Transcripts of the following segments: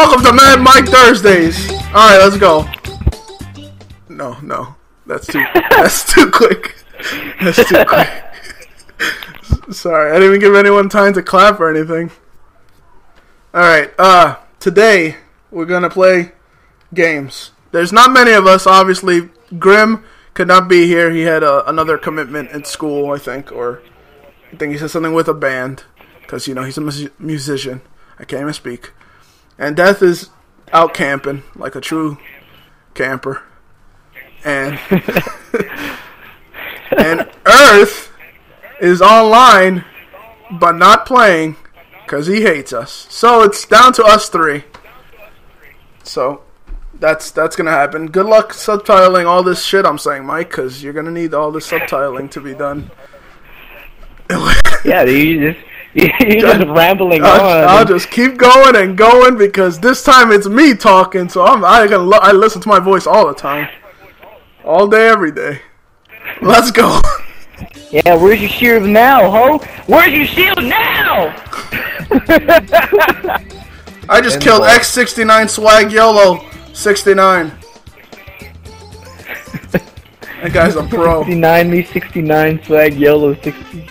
Welcome to Mad Mike Thursdays. All right, let's go. No, no, that's too that's too quick. That's too quick. Sorry, I didn't even give anyone time to clap or anything. All right, uh, today we're gonna play games. There's not many of us, obviously. Grim could not be here. He had uh, another commitment at school, I think, or I think he said something with a band because you know he's a mus- musician. I can't even speak. And Death is out camping like a true camper, and and Earth is online but not playing because he hates us. So it's down to us three. So that's that's gonna happen. Good luck subtitling all this shit I'm saying, Mike, because you're gonna need all this subtitling to be done. Yeah, you just you're just rambling I'll, on. I'll just keep going and going because this time it's me talking, so I'm I can lo- I listen to my voice all the time, all day, every day. Let's go. Yeah, where's your shield now, ho? Where's your shield now? I just killed X69 Swag YOLO 69. That guy's a pro. 69, me 69, swag yellow 60.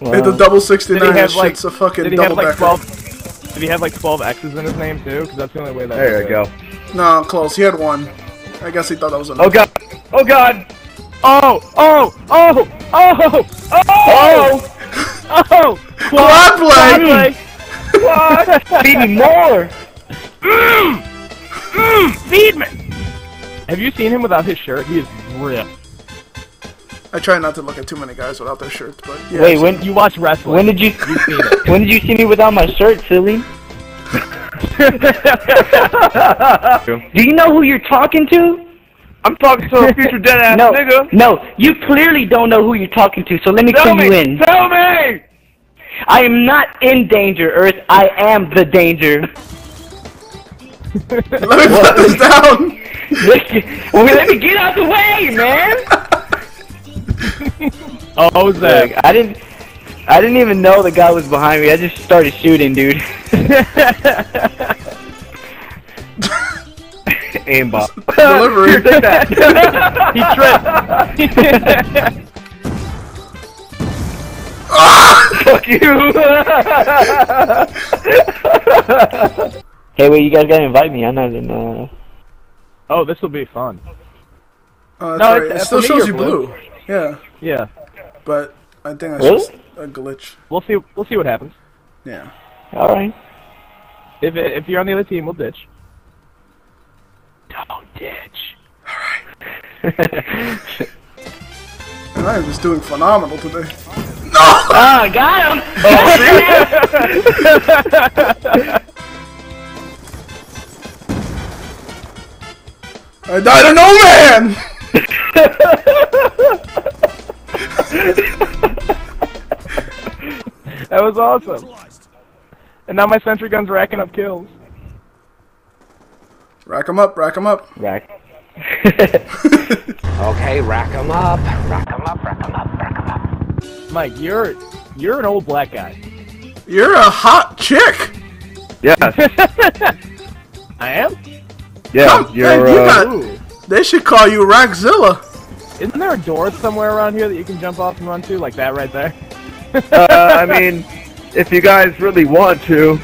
Wow. Hit the double 69. Did he have like? shit's a fucking Did he have double like decker. twelve? Did he have like twelve X's in his name too? Because that's the only way that. There you go. No, close. He had one. I guess he thought that was enough. Oh god! Oh god! Oh! Oh! Oh! Oh! Oh! Oh! Quad Quad play! play! Feed me more! Mmm! Mmm! Feed me! Have you seen him without his shirt? He is ripped. I try not to look at too many guys without their shirts, but yeah. Wait, when You watch wrestling. when did you You've when did you see me without my shirt, silly? Do you know who you're talking to? I'm talking to a future dead ass No, nigga. no, you clearly don't know who you're talking to. So let me Tell clue you in. Tell me! I am not in danger, Earth. I am the danger. Let me put this down. let me get out the way, man. Oh, Zach. Look, I didn't. I didn't even know the guy was behind me. I just started shooting, dude. Aimbot. Delivery. He tripped. Fuck you. hey, wait, you guys gotta invite me. I'm not in. Uh... oh, this will be fun. Uh, No, right. it's- It still shows you blue. blue. Yeah, Yeah. but I think that's Really? just a glitch. We'll see. We'll see what happens. Yeah. All right. If if you're on the other team, we'll ditch. Don't ditch. And I am just doing phenomenal today. No! Ah, got him. I died a no man! That was awesome. And now my sentry gun's racking up kills. Rack 'em up, rack 'em up. Rack. Okay, rack 'em up, rack 'em up, rack 'em up, rack 'em up. Mike, you're you're an old black guy. You're a hot chick! Yes. I am. Yeah. Come- You're. hey, you uh, got- They should call you Rackzilla. Isn't there a door somewhere around here that you can jump off and run to, like that right there? uh, I mean, if you guys really want to,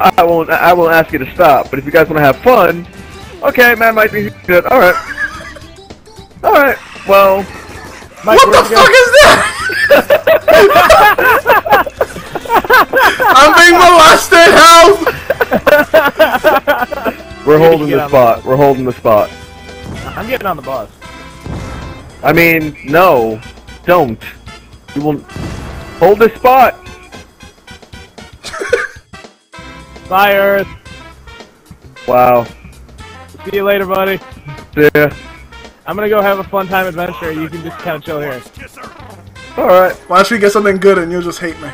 I won't. I won't ask you to stop. But if you guys want to have fun, okay, man, might be good. All right. All right. Well, Mike, What the where'd fuck is that? I'm being molested, help! we're holding the on spot. We're holding the spot. I'm getting on the bus. I mean, no, don't. You will hold this spot. Bye, Earth. Wow. See you later, buddy. See ya. I'm gonna go have a fun time adventure. You can just kind of chill here. All right. Watch me get something good and you'll just hate me.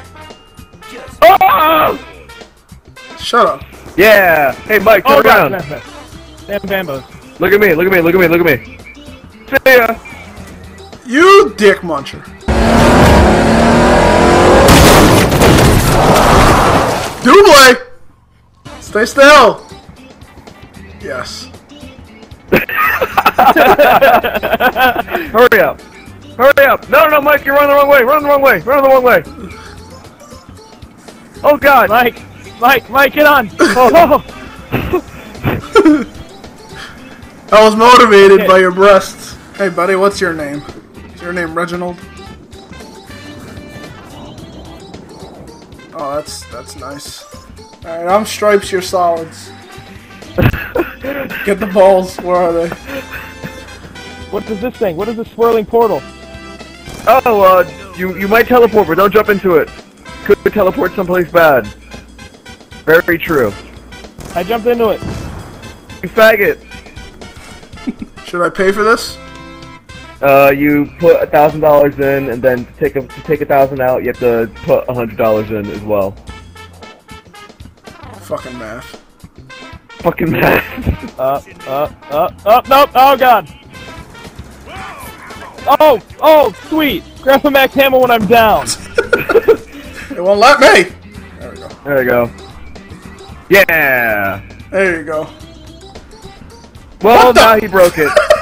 Oh! Shut up. Yeah. Hey, Mike, turn Oh god! around. no, no. Damn bambos. Look at me. Look at me. Look at me. Look at me. See ya. You dick muncher. Double! Stay still! Yes. Hurry up! Hurry up! No, no, Mike, you're running the wrong way! Running the wrong way! Running the wrong way! Oh God! Mike, Mike, Mike, get on. Oh, I was motivated Okay. by your breasts. Hey, buddy, what's your name? Is your name Reginald? Oh, that's that's nice. All right, I'm stripes. You're solids. Get the balls. Where are they? what is this thing? What is this swirling portal? Oh, uh, you you might teleport, but don't jump into it. Could teleport someplace bad. Very true. I jumped into it. You faggot. Should I pay for this? Uh, you put a thousand dollars in, and then to take a to take a thousand out, you have to put a hundred dollars in as well. Fucking math. Fucking math. Up, up, up, up, nope, oh god. Oh, oh, sweet. Grab a max ammo when I'm down. It won't let me. There we go. there you go. Yeah. There you go. Well, What now he broke it.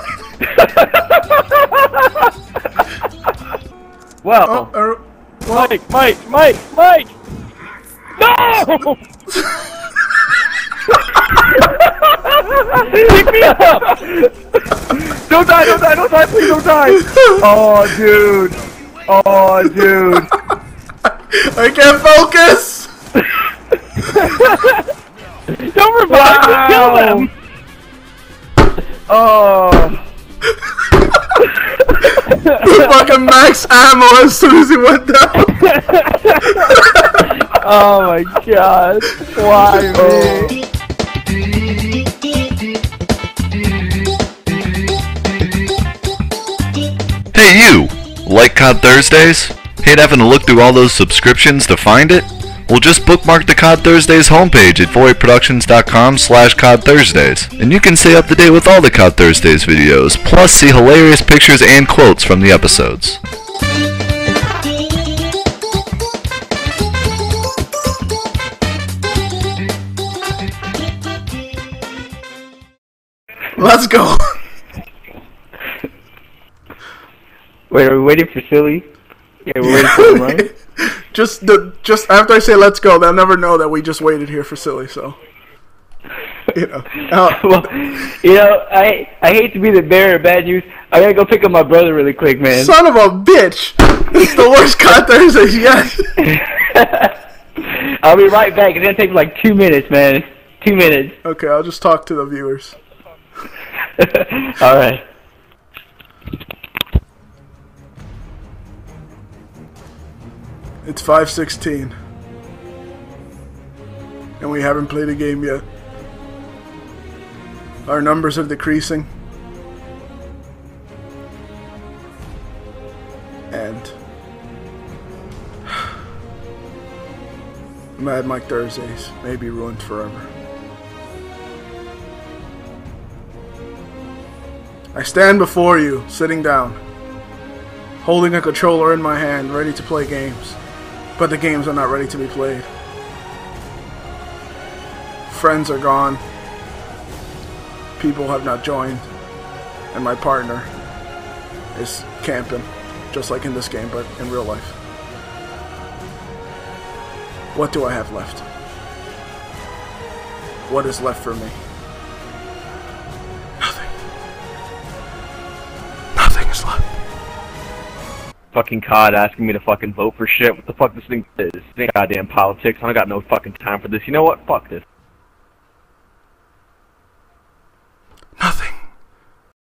well, Oh, er, Mike, Mike, Mike, Mike! No! Pick me up! don't die, don't die, don't die, please don't die. Oh, dude. Oh, dude. I can't focus. Don't revive me, kill them! Oh. Fucking max ammo as soon as he went down. Oh my god. Why me? Hey you! Like COD Thursdays? Hate having to look through all those subscriptions to find it? Well just bookmark the COD Thursdays homepage at voidproductions.com slash COD Thursdays, and you can stay up to date with all the COD Thursdays videos, plus see hilarious pictures and quotes from the episodes. Let's go. Wait, are we waiting for Silly? Yeah, we're waiting for him, right? Just the just after I say let's go, they'll never know that we just waited here for silly. So you know. Uh, well, you know, I I hate to be the bearer of bad news. I gotta go pick up my brother really quick, man. son of a bitch! It's the worst COD Thursdays yet. I'll be right back. It's gonna take me like two minutes, man. Two minutes. Okay, I'll just talk to the viewers. All right. It's 516. And we haven't played a game yet. Our numbers are decreasing. And Mad Mike Thursdays may be ruined forever. I stand before you, sitting down, holding a controller in my hand, ready to play games but the games are not ready to be played. Friends are gone. People have not joined. And my partner is camping, just like in this game, but in real life. What do I have left? What is left for me? Nothing. Nothing is left. Fucking COD asking me to fucking vote for shit. What the fuck this thing is? This ain't goddamn politics. I don't got no fucking time for this. You know what? Fuck this.